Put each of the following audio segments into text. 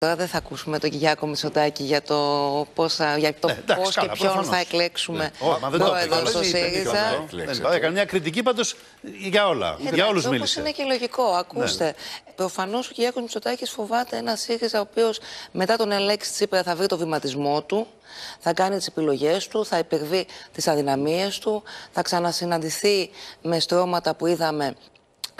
Τώρα δεν θα ακούσουμε τον Κυριάκο Μητσοτάκη για το πώς, θα- για το Ναι, εντάξει, πώς καλά, και ποιον προφανώς. θα εκλέξουμε Ω, μα δεν το είπε, πρόεδρο στο δεν είπε ΣΥΡΙΖΑ. τίποτα. Δεν είπα. Έκανε μια κριτική πάντως για όλα. Για όλους όπως μίλησε. είναι και λογικό. Ακούστε, Ναι. προφανώς ο Κυριάκος Μητσοτάκης φοβάται ένα ΣΥΡΙΖΑ ο οποίος μετά τον ελέξη Τσίπρα θα βρει το βηματισμό του, θα κάνει τις επιλογές του, θα υπερβεί τις αδυναμίες του, θα ξανασυναντηθεί με στρώματα που είδαμε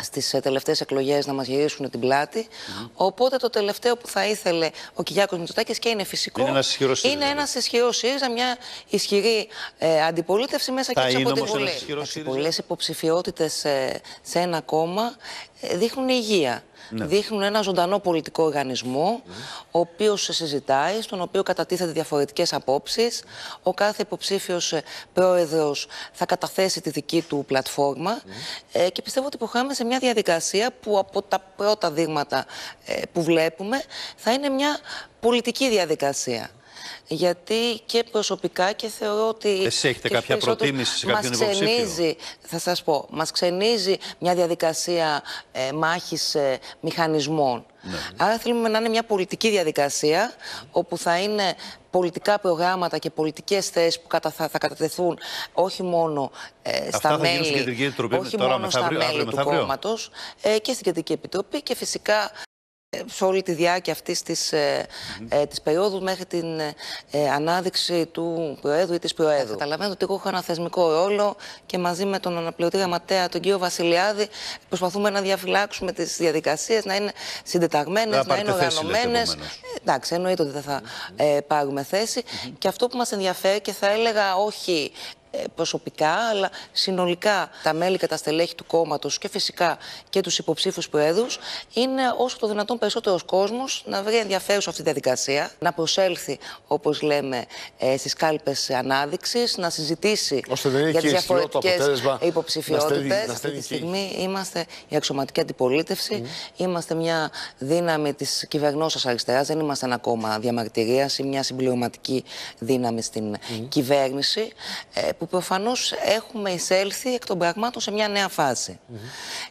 στις ε, τελευταίες εκλογές να μας γυρίσουν την πλάτη. Οπότε το τελευταίο που θα ήθελε ο Κυριάκος Μητσοτάκης και είναι φυσικό. Είναι ένας ισχυρός ΣΥΡΙΖΑ, Είναι δηλαδή. ένας ισχυρός ΣΥΡΙΖΑ, μια ισχυρή ε, αντιπολίτευση μέσα Θα και έξω είναι από τη όμως ένας Βουλή. ισχυρός Εντάξει, ΣΥΡΙΖΑ. Πολλές υποψηφιότητες ε, σε ένα κόμμα ε, δείχνουν υγεία. Ναι. Δείχνουν ένα ζωντανό πολιτικό οργανισμό, ο οποίος συζητάει, στον οποίο κατατίθεται διαφορετικές απόψεις. Ο κάθε υποψήφιος ε, πρόεδρος θα καταθέσει τη δική του πλατφόρμα ε, και πιστεύω ότι προχωράμε σε μια διαδικασία που από τα πρώτα δείγματα ε, που βλέπουμε θα είναι μια πολιτική διαδικασία. Γιατί και προσωπικά και θεωρώ ότι. Εσείς έχετε και κάποια στους περισσότερους προτίμηση σε κάποιον μας υποψήφιο; ξενίζει, θα σας πω, μας ξενίζει μια διαδικασία ε, μάχης ε, μηχανισμών. Ναι. Άρα θέλουμε να είναι μια πολιτική διαδικασία όπου θα είναι πολιτικά προγράμματα και πολιτικές θέσεις που κατα- θα, θα κατατεθούν όχι μόνο ε, στα θα γίνουν μέλη, στην Κεντρική Επιτροπή όχι τώρα, μόνο στα μεθαύριο, μέλη αύριο, του μεθαύριο. κόμματος ε, και στην Κεντρική Επιτροπή και φυσικά ε, σε όλη τη διάρκεια αυτής της, ε, ε, της περίοδου μέχρι την ε, ε, ανάδειξη του Προέδρου ή της Προέδρου. Καταλαβαίνετε ότι εγώ έχω ένα θεσμικό ρόλο και μαζί με τον αναπληρωτή γραμματέα, τον κύριο Βασιλιάδη, προσπαθούμε να διαφυλάξουμε τις διαδικασίες, να είναι συντεταγμένες, Δεν θα να είναι πάρετε θέση, λέτε, οργανωμένες. επομένως. Ε, Εντάξει, εννοείται ότι δεν θα ε, πάρουμε θέση. Και αυτό που μας ενδιαφέρει και θα έλεγα όχι ε, προσωπικά, αλλά συνολικά τα μέλη και τα στελέχη του κόμματος και φυσικά και τους υποψήφιους προέδρους είναι όσο το δυνατόν περισσότερος κόσμος να βρει ενδιαφέρουσα αυτή τη διαδικασία, να προσέλθει, όπως λέμε, ε, στις κάλπες ανάδειξης, να συζητήσει Ώστε να είναι για και τις ισχυρό το διαφορετικές αποτέλεσμα, να υποψηφιότητες. στέλνει- να Αυτή στέλνει τη εκεί. στιγμή είμαστε η αξιωματική αντιπολίτευση. Είμαστε μια δύναμη της κυβερνώσα αριστεράς. Δεν είμαστε ένα κόμμα διαμαρτυρίας ή μια συμπληρωματική δύναμη στην κυβέρνηση. ε, που προφανώς έχουμε εισέλθει εκ των πραγμάτων σε μια νέα φάση.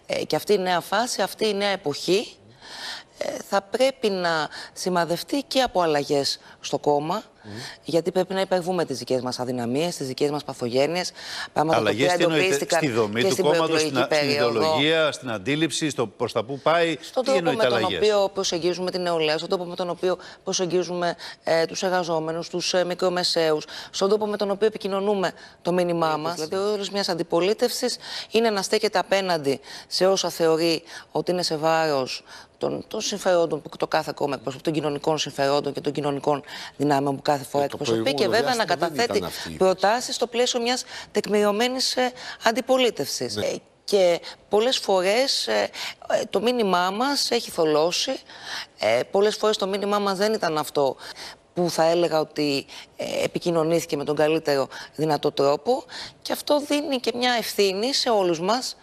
Ε, και αυτή η νέα φάση, αυτή η νέα εποχή ε, θα πρέπει να σημαδευτεί και από αλλαγές στο κόμμα. Γιατί πρέπει να υπερβούμε τις δικές μας αδυναμίες, τις δικές μας παθογένειες. Πράγματα τα Αλλαγές οποία τι εννοείτε εντοπίστηκαν στη δομή και του στην κόμματος, προεκλογική στην, στην περίοδο. ιδεολογία, στην αντίληψη, στο προς τα που πάει. Στον τι τρόπο εννοείται με τον αλλαγές; οποίο προσεγγίζουμε την νεολαία, στον τρόπο με τον οποίο προσεγγίζουμε ε, τους εργαζόμενους, τους ε, μικρομεσαίους, στον τρόπο με τον οποίο επικοινωνούμε το μήνυμά μας. Δηλαδή, ο ρόλος μιας αντιπολίτευσης είναι να στέκεται απέναντι σε όσα θεωρεί ότι είναι σε βάρος των, των συμφερόντων που το κάθε κόμμα εκπροσωπεί, των κοινωνικών συμφερόντων και των κοινωνικών δυνάμεων που κάθε φορά Ε, το εκπροσωπεί και προηγούμενο βέβαια να διάστημα δεν καταθέτει ήταν αυτή η προτάσεις στο πλαίσιο μιας τεκμηριωμένης αντιπολίτευσης. Ναι. Και πολλές φορές ε, ε, το μήνυμά μας έχει θολώσει. Ε, πολλές φορές το μήνυμά μας δεν ήταν αυτό που θα έλεγα ότι ε, επικοινωνήθηκε με τον καλύτερο δυνατό τρόπο και αυτό δίνει και μια ευθύνη σε όλους μας,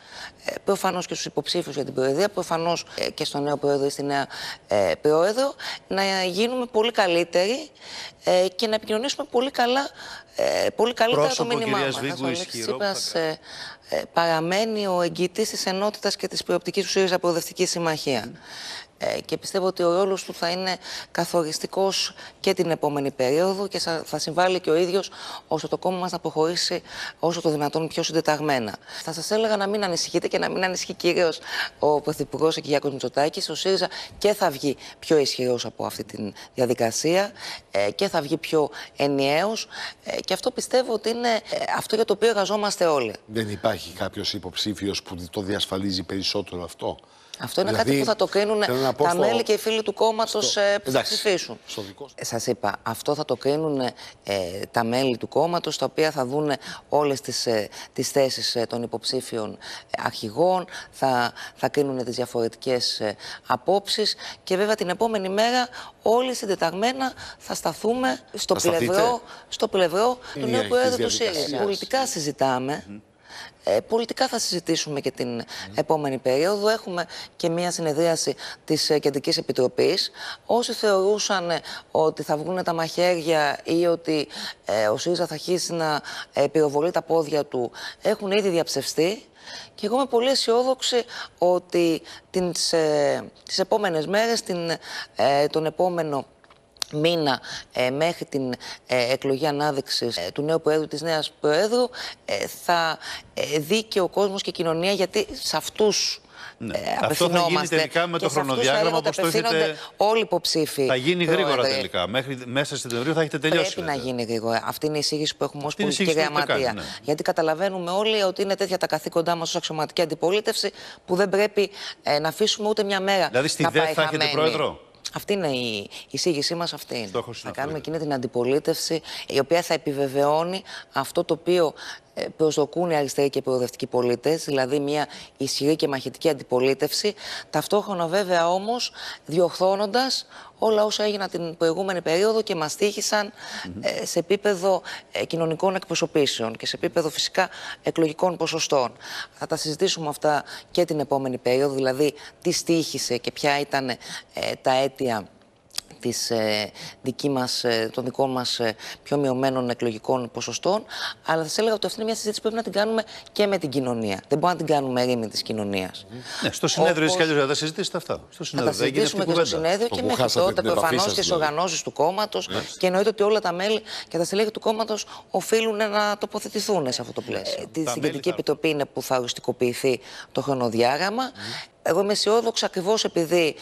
ε, προφανώς και στους υποψήφιους για την Προεδρία, προφανώς ε, και στον νέο Πρόεδρο ή στη νέα ε, Πρόεδρο, να γίνουμε πολύ καλύτεροι ε, και να επικοινωνήσουμε πολύ καλά ε, πολύ καλύτερα Πρόσωπο, το μήνυμά κυρίας μας. Βίγκου, Ο Αλέξης ισχυρό που Τσίπρας, θα ε, ε, παραμένει ο εγγυητής της ενότητας και της προοπτικής του ΣΥΡΙΖΑ Προοδευτική Συμμαχία. Ε, και πιστεύω ότι ο ρόλος του θα είναι καθοριστικός και την επόμενη περίοδο και θα θα συμβάλλει και ο ίδιος ώστε το κόμμα μας να προχωρήσει όσο το δυνατόν πιο συντεταγμένα. Θα σας έλεγα να μην ανησυχείτε και να μην ανησυχεί κυρίως ο Πρωθυπουργός ο Κυριάκος Μητσοτάκης. Ο ΣΥΡΙΖΑ και θα βγει πιο ισχυρός από αυτή τη διαδικασία ε, και θα βγει πιο ενιαίος ε, και αυτό πιστεύω ότι είναι ε, αυτό για το οποίο εργαζόμαστε όλοι. Δεν υπάρχει κάποιος υποψήφιος που το διασφαλίζει περισσότερο αυτό; Αυτό είναι Δηλαδή, κάτι που θα το κρίνουν θέλω να πω τα στο- μέλη και οι φίλοι του κόμματος στο- που θα εντάξει, ψηφίσουν. στο δικό σου. Σας είπα, αυτό θα το κρίνουν ε, τα μέλη του κόμματος, τα οποία θα δουν όλες τις ε, τις θέσεις ε, των υποψήφιων ε, αρχηγών, θα, θα κρίνουν τις διαφορετικές ε, απόψεις και βέβαια την επόμενη μέρα όλοι συντεταγμένα θα σταθούμε στο Θα σταθείτε. πλευρό, στο πλευρό του Είναι η νέου αρχής Προέδρου της του ΣΥΡΙΖΑ. διαδικασίας. Πολιτικά συζητάμε. Ε, πολιτικά θα συζητήσουμε και την επόμενη περίοδο. Έχουμε και μία συνεδρίαση της ε, Κεντρικής Επιτροπής. Όσοι θεωρούσαν ε, ότι θα βγουν τα μαχαίρια ή ότι ε, ο ΣΥΡΙΖΑ θα αρχίσει να ε, πυροβολεί τα πόδια του, έχουν ήδη διαψευστεί. Και εγώ είμαι πολύ αισιόδοξη ότι τις, ε, τις επόμενες μέρες, την, ε, τον επόμενο μήνα ε, μέχρι την ε, εκλογή ανάδειξης ε, του νέου Προέδρου της νέας Προέδρου ε, θα ε, δει και ο κόσμος και η κοινωνία γιατί σε αυτούς Ναι. ε, Αυτό θα γίνει απευθυνόμαστε. τελικά με Και το σε αυτούς, χρονοδιάγραμμα, θα έλεγα, όπως το απευθύνονται έχετε- Όλοι οι υποψήφοι. Θα γίνει γρήγορα πρόεδροι. τελικά. Μέχρι μέσα Σεπτεμβρίου θα έχετε τελειώσει. Πρέπει να λέτε. γίνει γρήγορα. Αυτή είναι η εισήγηση που έχουμε ως Αυτή είναι η πολιτική εισήγηση που έχετε γραμματεία. κάνει, ναι. Γιατί καταλαβαίνουμε όλοι ότι είναι τέτοια τα καθήκοντά μας ως αξιωματική αντιπολίτευση που δεν πρέπει ε, να αφήσουμε ούτε μια μέρα. Δηλαδή στη να ΔΕΘ πάει θα έχετε χαμένη. πρόεδρο; Αυτή είναι η η εισήγησή μας αυτή. είναι. Στόχος είναι Θα αυτό, κάνουμε είναι. εκείνη την αντιπολίτευση η οποία θα επιβεβαιώνει αυτό το οποίο ε, προσδοκούν οι αριστεροί και οι προοδευτικοί πολίτες, δηλαδή μια ισχυρή και μαχητική αντιπολίτευση. Ταυτόχρονα, βέβαια, όμως, διορθώνοντας όλα όσα έγιναν την προηγούμενη περίοδο και μας τύχησαν ε, σε επίπεδο ε, κοινωνικών εκπροσωπήσεων και σε επίπεδο φυσικά εκλογικών ποσοστών. Θα τα συζητήσουμε αυτά και την επόμενη περίοδο, δηλαδή τι στήχησε και ποια ήταν ε, τα αίτια της, ε, δική μας, ε, των δικών μας ε, πιο μειωμένων εκλογικών ποσοστών. Αλλά θα σας έλεγα ότι αυτή είναι μια συζήτηση που πρέπει να την κάνουμε και με την κοινωνία. Δεν μπορούμε να την κάνουμε ρήμη της κοινωνίας. Ναι, στο συνέδριο Όπως- έτσι κι αλλιώς θα τα συζητήσετε αυτά. Στο Θα συνέδριο τα θα γίνει αυτή η συζητήσουμε και στο κουβέντα. συνέδριο Το και που μέχρι χάσατε τότε την επαφή προφανώς σας, και στις δηλαδή. οργανώσεις του κόμματος. Και εννοείται ότι όλα τα μέλη και τα στελέχη του κόμματος οφείλουν να τοποθετηθούν σε αυτό το πλαίσιο. Ε, Τη μέλη συγκεντρική θα- επιτροπή είναι που θα οριστικοποιηθεί το χρονοδιάγραμμα. Εγώ είμαι αισιόδοξη ακριβώς επειδή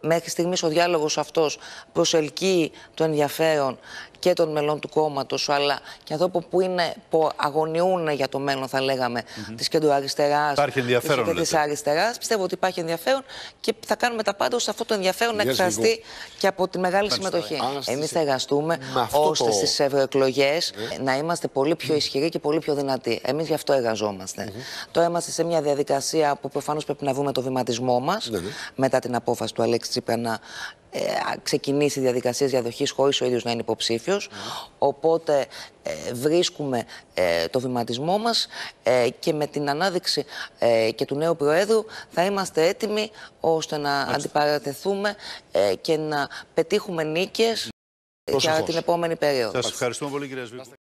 μέχρι στιγμής ο διάλογος αυτός προσελκύει το ενδιαφέρον και των μελών του κόμματος αλλά και ανθρώπων που, είναι, που αγωνιούν για το μέλλον θα λέγαμε της κεντροαριστεράς Υπάρχει ενδιαφέρον, της, της λέτε. αριστεράς. Πιστεύω ότι υπάρχει ενδιαφέρον και θα κάνουμε τα πάντα ώστε αυτό το ενδιαφέρον να Γεια σας, εκφραστεί Νίκο. και από τη μεγάλη Μάλιστα. συμμετοχή. Άρα, στις- Εμείς θα εργαστούμε με αυτό ώστε το- στις ευρωεκλογές να είμαστε πολύ πιο ισχυροί και πολύ πιο δυνατοί. Εμείς γι' αυτό εργαζόμαστε. Τώρα είμαστε σε μια διαδικασία που προφανώς πρέπει να βρούμε το βηματισμό μας Ναι, ναι. μετά την απόφαση του Αλέξη Τσίπρα να ε, ξεκινήσει διαδικασίες διαδοχής χωρίς ο ίδιος να είναι υποψήφιος. Οπότε ε, βρίσκουμε ε, το βηματισμό μας ε, και με την ανάδειξη ε, και του νέου Προέδρου θα είμαστε έτοιμοι ώστε να αντιπαρατεθούμε ε, και να πετύχουμε νίκες για Προσεχώς. την επόμενη περίοδο. Σας ευχαριστούμε πολύ κυρία Σβίκου.